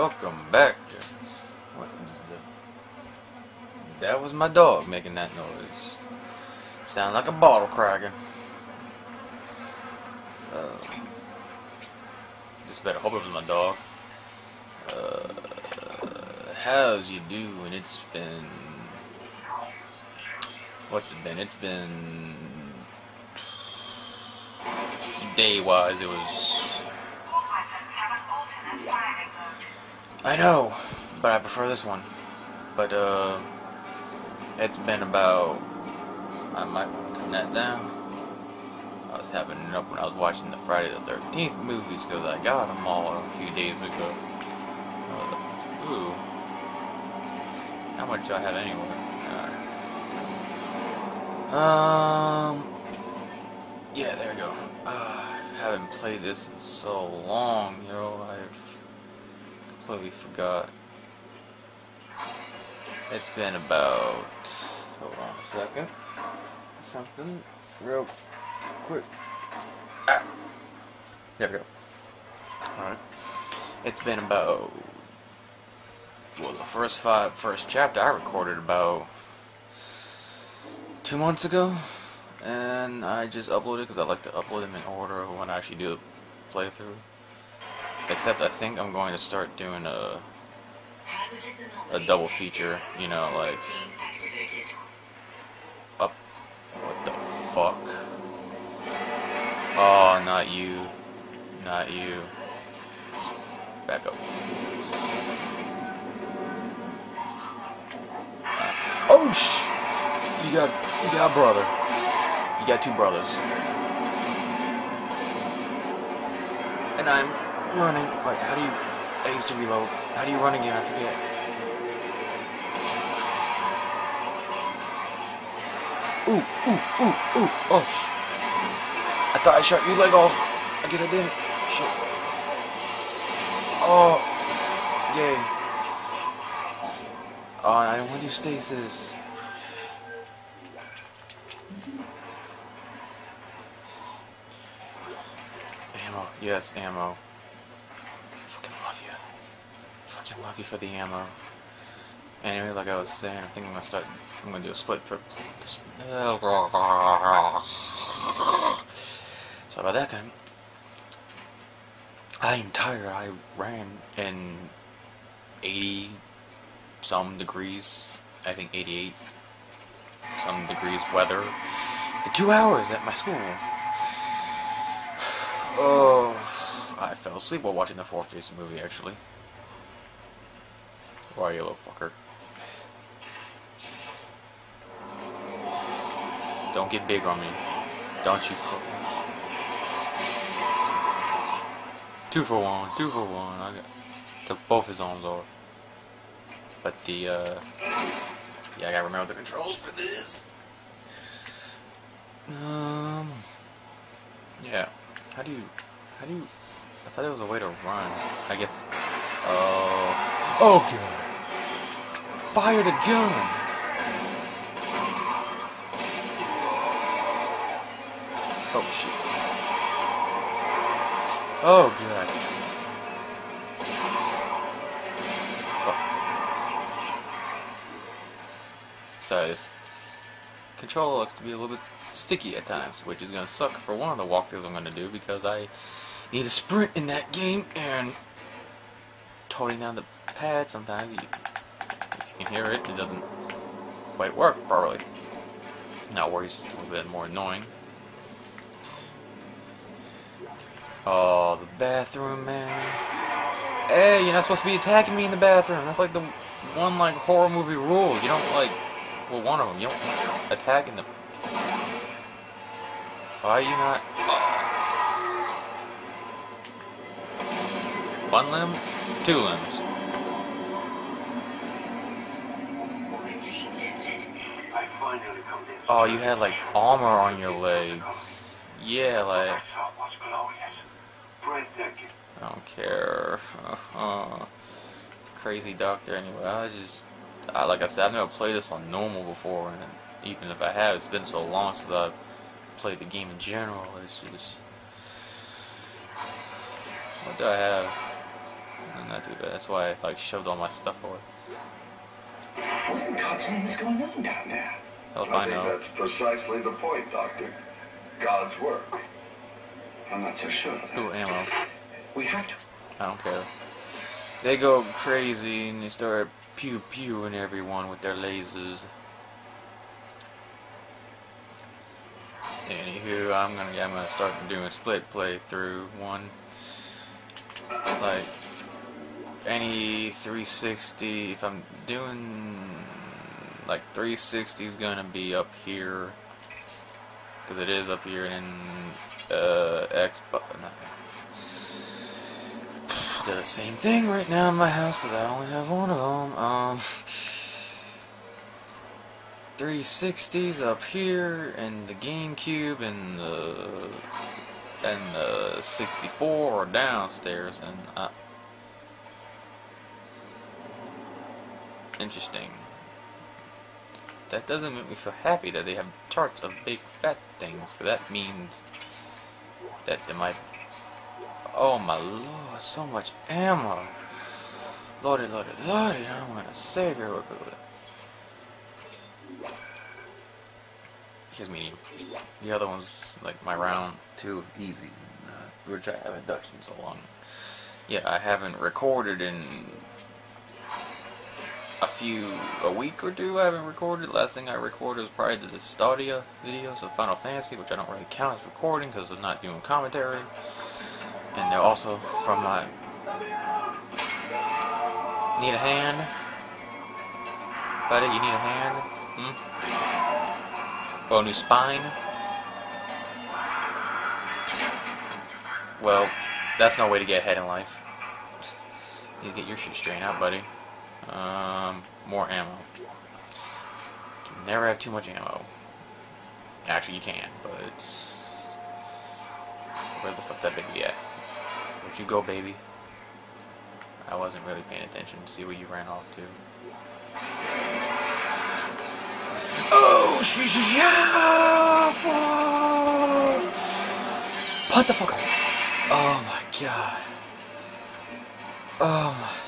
Welcome back. The... That was my dog making that noise. Sound like a bottle cracking. Uh, just better hope it was my dog. Uh, how's you doing? It's been... What's it been? It's been... Day-wise, it was... I know, but I prefer this one. But, uh... It's been about... I might turn that down. I was having it up when I was watching the Friday the 13th movies because I got them all a few days ago. Uh, ooh. How much do I have anyway? Uh, um. Yeah, there we go. Uh, I haven't played this in so long, know, I've completely forgot. It's been about. Hold on a second. Something real quick. Ah. There we go. Alright. It's been about. Well, the first five, first chapter I recorded about two months ago, and I just uploaded because I like to upload them in order when I actually do a playthrough. Except I think I'm going to start doing a a double feature, you know, like up. What the fuck? Oh, not you, not you. Back up. Oh sh! You got, you got a brother. You got two brothers. And I'm running. Like, how do you? I used to reload. How do you run again? I forget. Ooh, ooh, ooh, ooh. Oh, sh. I thought I shot your leg off. I guess I didn't. Shit. Oh. Yay. Oh, I don't want to do stasis. Ammo. Yes, ammo. You for the ammo. Anyway, like I was saying, I think I'm gonna start. I'm gonna do a split trip. Sorry about that, guy. I am tired. I ran in 80 some degrees. I think 88 some degrees weather The two hours at my school. Oh, I fell asleep while watching the fourth Jason movie, actually. Why, you little fucker? Don't get big on me. Don't you. Two for one, two for one. I got took both his arms off. But the, uh, yeah, I gotta remember the controls for this. Um, yeah. How do you, how do you, I thought there was a way to run. I guess, oh, oh god. Fire the gun! Oh shit. Oh god. Oh. Fuck. So this controller looks to be a little bit sticky at times, which is gonna suck for one of the walkthroughs I'm gonna do because I need to sprint in that game and toting down the pad sometimes you, you can hear it, it doesn't quite work properly. Not worries, just a little bit more annoying. Oh, the bathroom, man. Hey, you're not supposed to be attacking me in the bathroom. That's like the one, like, horror movie rule. You don't, like, well, one of them. You don't attack in the... Why are you not... One limb? Two limbs. Oh, you had, like, armor on your legs. Yeah, like... I don't care. Crazy doctor. Anyway, I just, I, like I said, I've never played this on normal before, and even if I have, it's been so long since I've played the game in general. It's just, what do I have? I'm not too bad. That's why I like shoved all my stuff away. What in God's name is going on down there? Hell if I I think know. that's precisely the point, Doctor. God's work. I'm not so sure. of that. Ooh, ammo. We have to. I don't care. They go crazy and they start pew pewing everyone with their lasers. Anywho, I'm gonna I'm gonna start doing split playthrough one. Like any 360 if I'm doing like 360 is gonna be up here because it is up here in uh Xbox do the same thing right now in my house because I only have one of them. Um, 360s up here, and the GameCube and the and the 64 are downstairs, and uh, interesting. That doesn't make me feel happy that they have charts of big fat things, because that means that they might Oh my lord, so much ammo. Lordy, lordy, lordy, I'm gonna save here real quick. Here's medium. The other one's like my round two of easy, uh, which I haven't touched in so long. Yeah, I haven't recorded in a few, a week or two I haven't recorded. Last thing I recorded was probably the Stadia videos of Final Fantasy, which I don't really count as recording because I'm not doing commentary. And they're also from my... Need a hand? Buddy, you need a hand? Hmm? A new spine? Well, that's no way to get ahead in life. You get your shit straightened out, buddy. Um, more ammo. Never have too much ammo. Actually, you can, but. Where the fuck that baby at? Where'd you go, baby? I wasn't really paying attention to see where you ran off to. Oh, shit, yeah! What the fuck? Oh my god. Oh my.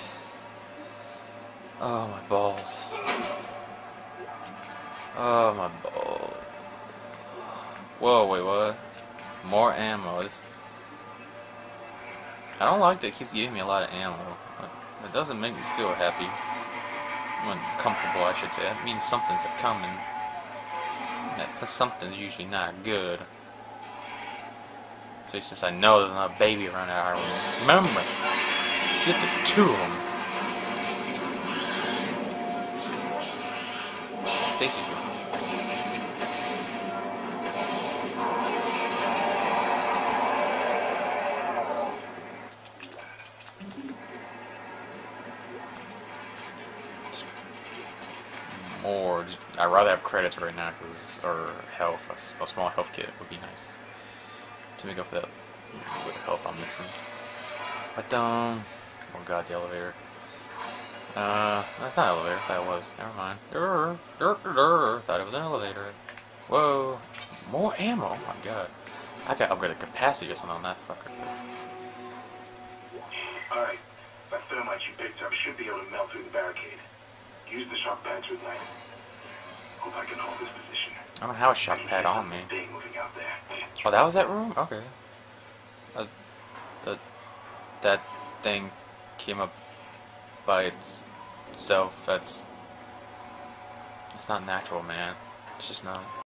Oh my balls. Oh my balls. Whoa, wait, what? More ammo. This I don't like that it keeps giving me a lot of ammo. It doesn't make me feel happy. Comfortable, I should say. That means something's coming. That something's usually not good. So since I know there's not a baby around there, I remember. Shit, there's two of them. More, I'd rather have credits right now, cause, or health. A small health kit would be nice to make up for that with health I'm missing. But um, oh god, the elevator. Uh, that's not an elevator. I thought it was. Never mind. Durr, durr, durr. Thought it was an elevator. Whoa, more ammo. Oh my god. I got upgrade the capacity or something on that fucker. Alright, that thermite you picked up should be able to melt through the barricade. Use the shock pad to ignite it. Hope I can hold this position. I don't have a shock pad on me. Big moving out there. Oh, that was that room? Okay. Uh, that, that thing came up by itself. That's. It's not natural, man. It's just not.